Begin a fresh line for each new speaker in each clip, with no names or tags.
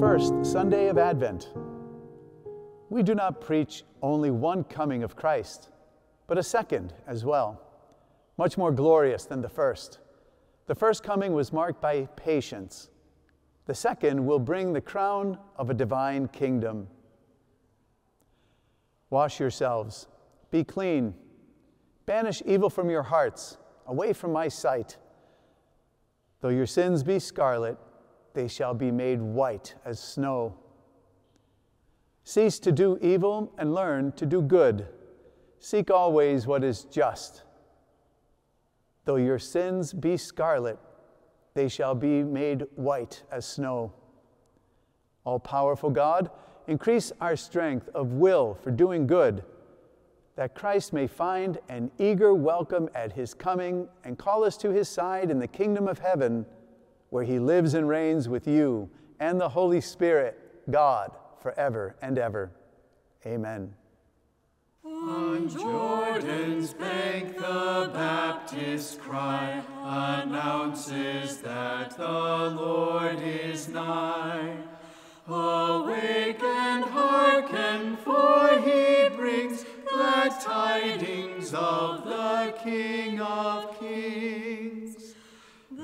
first Sunday of Advent. We do not preach only one coming of Christ, but a second as well, much more glorious than the first. The first coming was marked by patience. The second will bring the crown of a divine kingdom. Wash yourselves, be clean, banish evil from your hearts, away from my sight. Though your sins be scarlet, they shall be made white as snow. Cease to do evil and learn to do good. Seek always what is just. Though your sins be scarlet, they shall be made white as snow. All powerful God, increase our strength of will for doing good, that Christ may find an eager welcome at his coming and call us to his side in the kingdom of heaven where he lives and reigns with you and the Holy Spirit, God, forever and ever. Amen.
On Jordan's bank, the Baptist cry announces that the Lord is nigh. Awake and hearken, for he brings glad tidings of the King of Kings.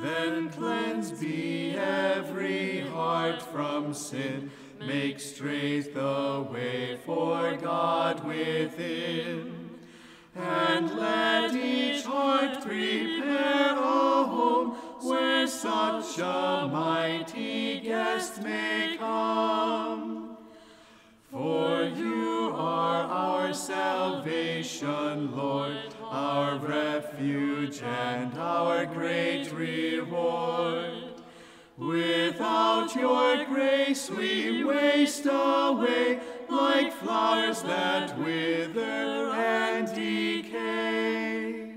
Then cleanse be every heart from sin, make straight the way for God within. And let each heart prepare a home where such a mighty guest may come. Salvation, Lord, our refuge and our great reward. Without your grace we waste away like flowers that wither and decay.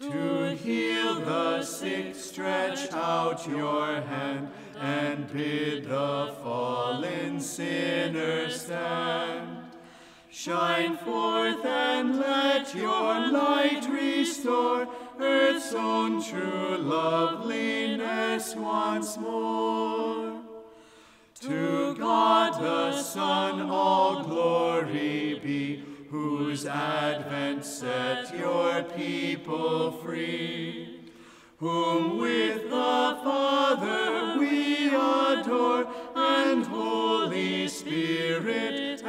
To heal the sick, stretch out your hand and bid the fallen sinner stand. Shine forth and let your light restore earth's own true loveliness once more. To God the Son all glory be, whose advent set your people free, whom with the Father we adore, and Holy Spirit